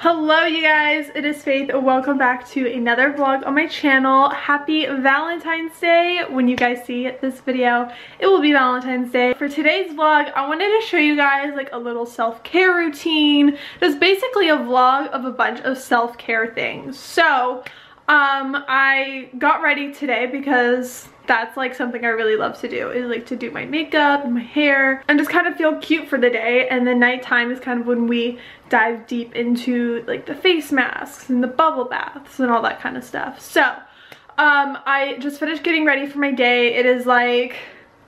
Hello you guys, it is Faith. Welcome back to another vlog on my channel. Happy Valentine's Day. When you guys see this video, it will be Valentine's Day. For today's vlog, I wanted to show you guys like a little self-care routine. It's basically a vlog of a bunch of self-care things. So, um, I got ready today because that's like something I really love to do is like to do my makeup and my hair and just kind of feel cute for the day and then nighttime is kind of when we dive deep into like the face masks and the bubble baths and all that kind of stuff. So um, I just finished getting ready for my day. It is like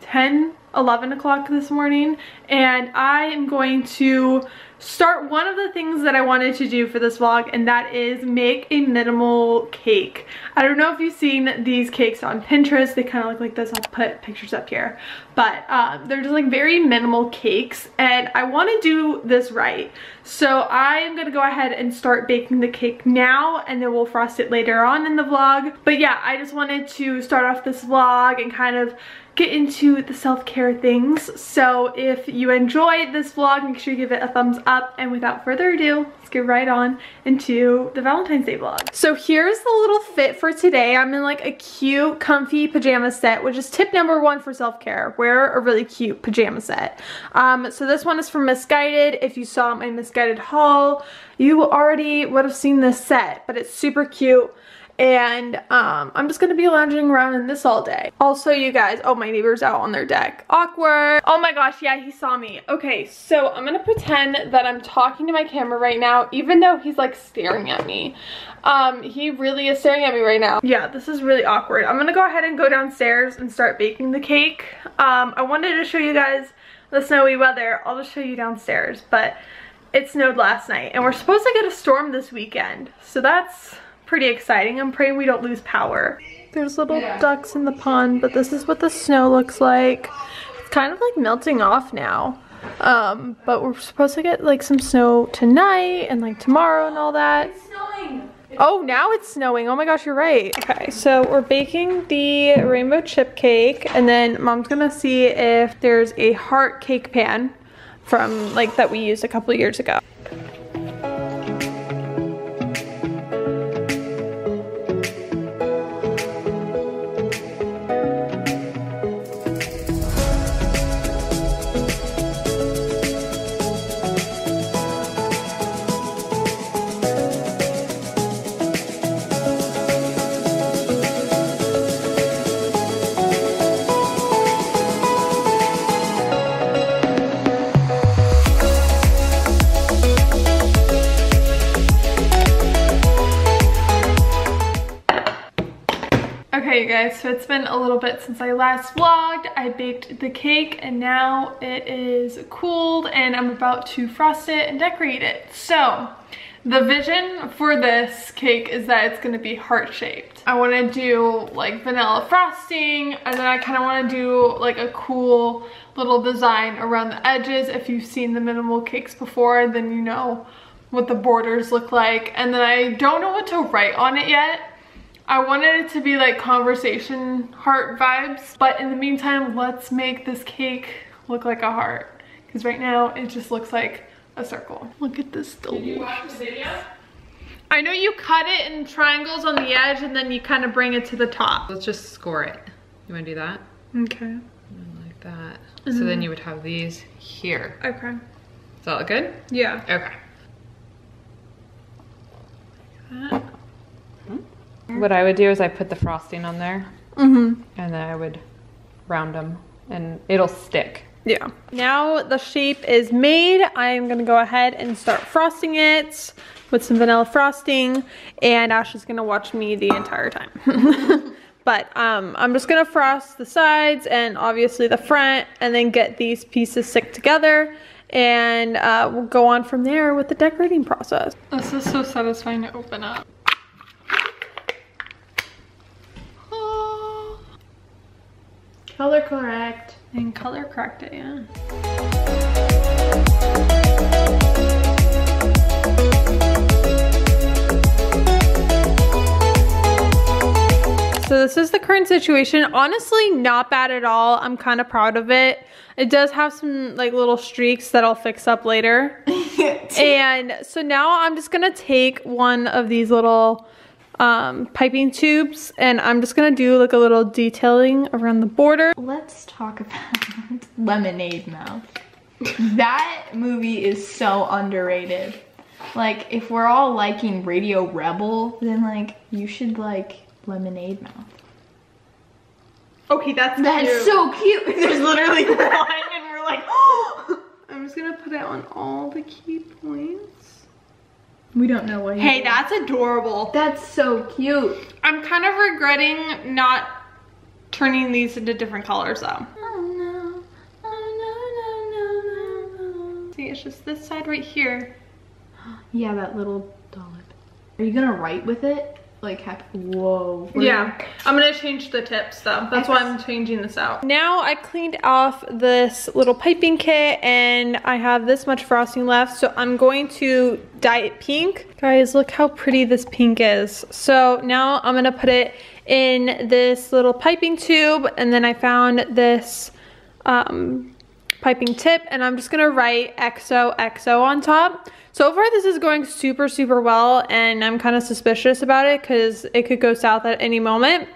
10, 11 o'clock this morning and I am going to start one of the things that I wanted to do for this vlog and that is make a minimal cake. I don't know if you've seen these cakes on Pinterest. They kind of look like this. I'll put pictures up here. But um, they're just like very minimal cakes and I want to do this right. So I am going to go ahead and start baking the cake now and then we'll frost it later on in the vlog. But yeah, I just wanted to start off this vlog and kind of get into the self-care things. So if you enjoyed this vlog, make sure you give it a thumbs up. And without further ado, let's get right on into the Valentine's Day vlog. So here's the little fit for today. I'm in like a cute, comfy pajama set, which is tip number one for self-care. Wear a really cute pajama set. Um, so this one is from Missguided. If you saw my Missguided haul, you already would have seen this set, but it's super cute and um, I'm just gonna be lounging around in this all day. Also, you guys, oh, my neighbor's out on their deck. Awkward. Oh my gosh, yeah, he saw me. Okay, so I'm gonna pretend that I'm talking to my camera right now, even though he's like staring at me. Um, he really is staring at me right now. Yeah, this is really awkward. I'm gonna go ahead and go downstairs and start baking the cake. Um, I wanted to show you guys the snowy weather. I'll just show you downstairs, but it snowed last night and we're supposed to get a storm this weekend. So that's pretty exciting. I'm praying we don't lose power. There's little yeah. ducks in the pond, but this is what the snow looks like. It's kind of like melting off now. Um, but we're supposed to get like some snow tonight and like tomorrow and all that. Oh, now it's snowing. Oh my gosh, you're right. Okay, so we're baking the rainbow chip cake and then mom's gonna see if there's a heart cake pan from like that we used a couple years ago. Okay guys, so it's been a little bit since I last vlogged. I baked the cake and now it is cooled and I'm about to frost it and decorate it. So the vision for this cake is that it's gonna be heart-shaped. I wanna do like vanilla frosting and then I kinda wanna do like a cool little design around the edges. If you've seen the minimal cakes before, then you know what the borders look like. And then I don't know what to write on it yet. I wanted it to be like conversation heart vibes, but in the meantime, let's make this cake look like a heart. Because right now, it just looks like a circle. Look at this delicious. I know you cut it in triangles on the edge and then you kind of bring it to the top. Let's just score it. You wanna do that? Okay. Like that. Mm -hmm. So then you would have these here. Okay. Does that look good? Yeah. Okay. Like what I would do is I put the frosting on there mm -hmm. and then I would round them and it'll stick. Yeah. Now the shape is made. I'm gonna go ahead and start frosting it with some vanilla frosting and Ash is gonna watch me the entire time. but um, I'm just gonna frost the sides and obviously the front and then get these pieces stick together and uh, we'll go on from there with the decorating process. This is so satisfying to open up. Color correct. And color correct it, yeah. So this is the current situation. Honestly, not bad at all. I'm kind of proud of it. It does have some like little streaks that I'll fix up later. and so now I'm just gonna take one of these little um, piping tubes and I'm just gonna do like a little detailing around the border. Let's talk about Lemonade Mouth. that movie is so underrated. Like, if we're all liking Radio Rebel, then like, you should like Lemonade Mouth. Okay, that's That's cute. so cute. There's literally one and we're like, oh. I'm just gonna put it on all the key points. We don't know what Hey, did. that's adorable. That's so cute. I'm kind of regretting not turning these into different colors though. Oh no. Oh no, no, no, no, no. See, it's just this side right here. Yeah, that little dollop. Are you gonna write with it? Like, have, whoa. Yeah, I'm gonna change the tips though. That's why I'm changing this out. Now I cleaned off this little piping kit and I have this much frosting left. So I'm going to dye it pink. Guys, look how pretty this pink is. So now I'm gonna put it in this little piping tube and then I found this um, piping tip and I'm just gonna write XOXO on top. So far this is going super, super well and I'm kind of suspicious about it because it could go south at any moment.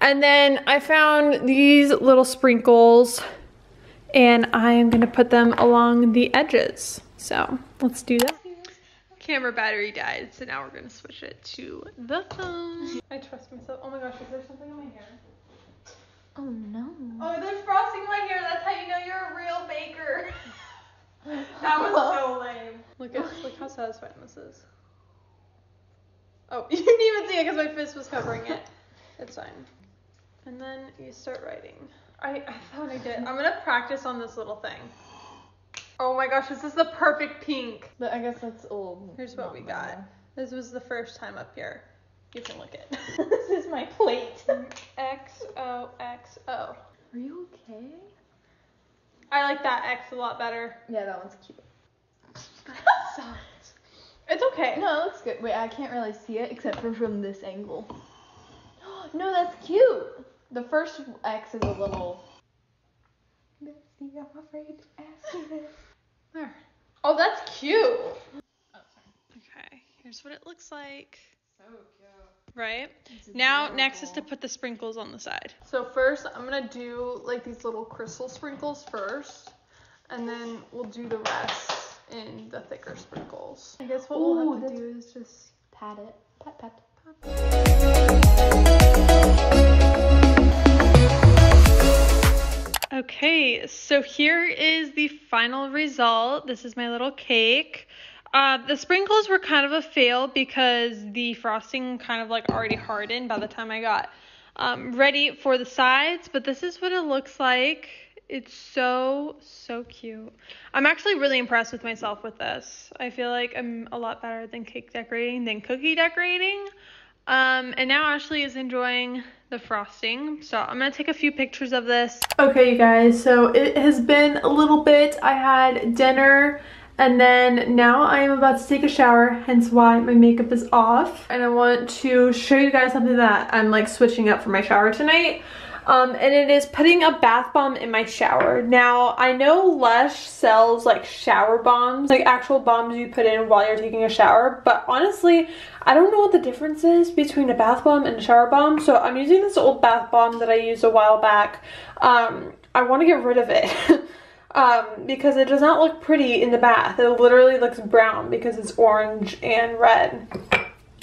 And then I found these little sprinkles and I am gonna put them along the edges. So let's do that. Camera battery died, so now we're gonna switch it to the phone. I trust myself. Oh my gosh, is there something in my hair? Oh no. Oh, there's frosting in my hair. That's how you know you're a real baker. That was so lame. Look at look how satisfying this is. Oh, you didn't even see it because my fist was covering it. It's fine. And then you start writing. I, I thought I did. I'm gonna practice on this little thing. Oh my gosh, this is the perfect pink. But I guess that's old. Here's what we got. This was the first time up here. You can look it. this is my plate. X O X O. Are you okay? I like that X a lot better. Yeah, that one's cute. It's okay. No, it looks good. Wait, I can't really see it except for from this angle. no, that's cute. The first X is a little. Bestie, I'm afraid to ask you this. There. Oh, that's cute. Oh, okay, here's what it looks like. So cute. Right? Now, next is to put the sprinkles on the side. So first, I'm gonna do like these little crystal sprinkles first, and then we'll do the rest in the thicker sprinkles. I guess what we'll have to do is just Pat it. Pat, Pat, pat. Okay, so here is the final result. This is my little cake. Uh, the sprinkles were kind of a fail because the frosting kind of like already hardened by the time I got um, ready for the sides, but this is what it looks like. It's so, so cute. I'm actually really impressed with myself with this. I feel like I'm a lot better than cake decorating than cookie decorating. Um, and now Ashley is enjoying the frosting. So I'm gonna take a few pictures of this. Okay, you guys, so it has been a little bit. I had dinner and then now I am about to take a shower, hence why my makeup is off. And I want to show you guys something that I'm like switching up for my shower tonight. Um, and it is putting a bath bomb in my shower. Now, I know Lush sells like shower bombs, like actual bombs you put in while you're taking a shower, but honestly, I don't know what the difference is between a bath bomb and a shower bomb. So I'm using this old bath bomb that I used a while back. Um, I want to get rid of it. um, because it does not look pretty in the bath. It literally looks brown because it's orange and red.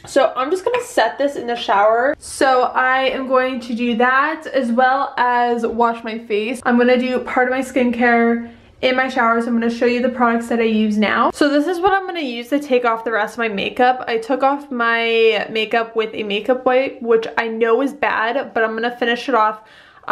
So I'm just gonna set this in the shower. So I am going to do that as well as wash my face. I'm gonna do part of my skincare in my shower so I'm to show you the products that I use now. So this is what I'm to use to take off the rest of my makeup. I took off my makeup with a makeup wipe which I know is bad but I'm to finish it off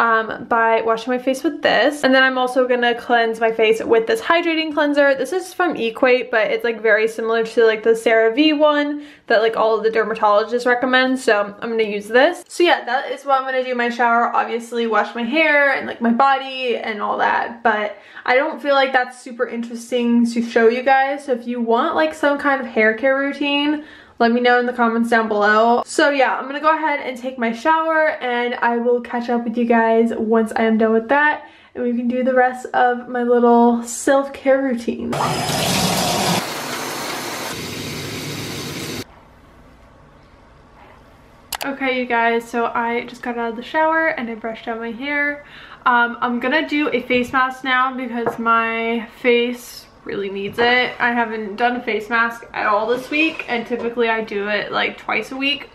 um, by washing my face with this. And then I'm also gonna cleanse my face with this hydrating cleanser. This is from Equate, but it's like very similar to like the CeraVe one that like all of the dermatologists recommend. So I'm gonna use this. So yeah, that is what I'm gonna do my shower. Obviously wash my hair and like my body and all that. But I don't feel like that's super interesting to show you guys. So if you want like some kind of hair care routine, let me know in the comments down below. So yeah, I'm gonna go ahead and take my shower and I will catch up with you guys once I am done with that and we can do the rest of my little self-care routine. Okay, you guys, so I just got out of the shower and I brushed out my hair. Um, I'm gonna do a face mask now because my face really needs it. I haven't done a face mask at all this week and typically I do it like twice a week.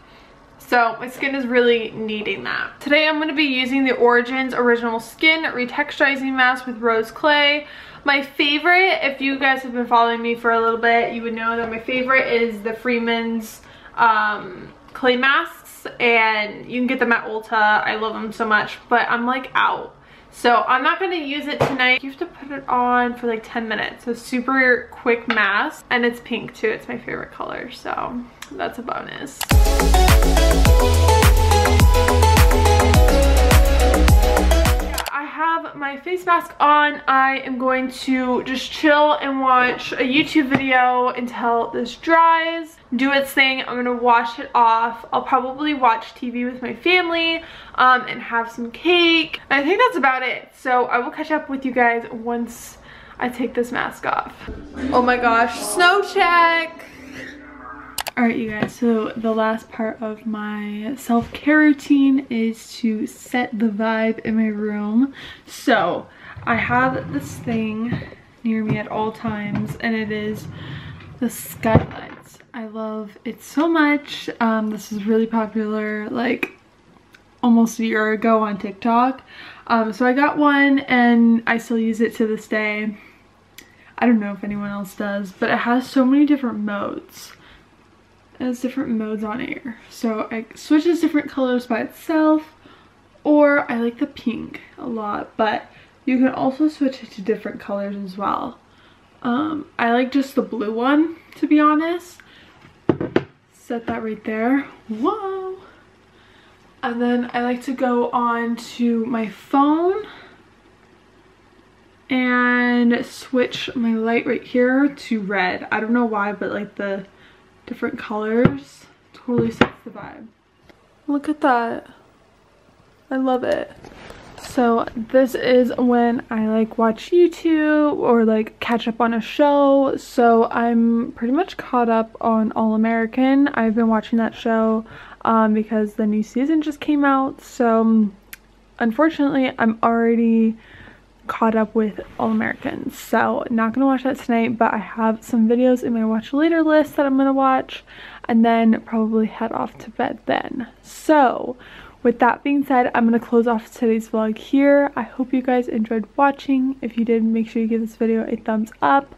So my skin is really needing that. Today I'm going to be using the Origins Original Skin Retexturizing Mask with Rose Clay. My favorite, if you guys have been following me for a little bit, you would know that my favorite is the Freeman's um, clay masks and you can get them at Ulta. I love them so much, but I'm like out. So I'm not to use it tonight. You have to put it on for like 10 minutes. So super quick mask and it's pink too. It's my favorite color. So that's a bonus. My face mask on, I am going to just chill and watch a YouTube video until this dries, do its thing. I'm gonna wash it off. I'll probably watch TV with my family um, and have some cake. I think that's about it. So I will catch up with you guys once I take this mask off. Oh my gosh, snow check! Alright you guys, so the last part of my self-care routine is to set the vibe in my room. So I have this thing near me at all times and it is the skylights. I love it so much. Um, this is really popular like almost a year ago on TikTok. Um, so I got one and I still use it to this day. I don't know if anyone else does, but it has so many different modes. Has different modes on here. So it switches different colors by itself or I like the pink a lot, but you can also switch it to different colors as well. Um, I like just the blue one, to be honest. Set that right there. Whoa! And then I like to go on to my phone and switch my light right here to red. I don't know why, but like the different colors totally sets the vibe. Look at that. I love it. So this is when I like watch YouTube or like catch up on a show. So I'm pretty much caught up on All American. I've been watching that show um, because the new season just came out. So unfortunately I'm already caught up with All Americans. So not gonna watch that tonight, but I have some videos in my watch later list that I'm gonna watch and then probably head off to bed then. So with that being said, I'm gonna close off today's vlog here. I hope you guys enjoyed watching. If you did, make sure you give this video a thumbs up.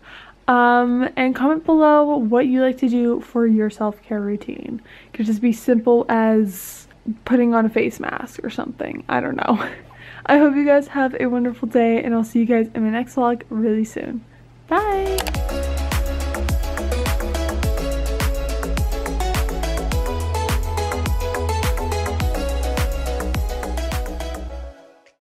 Um, and comment below what you like to do for your self-care routine. It could just be simple as putting on a face mask or something. I don't know. I hope you guys have a wonderful day and I'll see you guys in my next vlog really soon. Bye!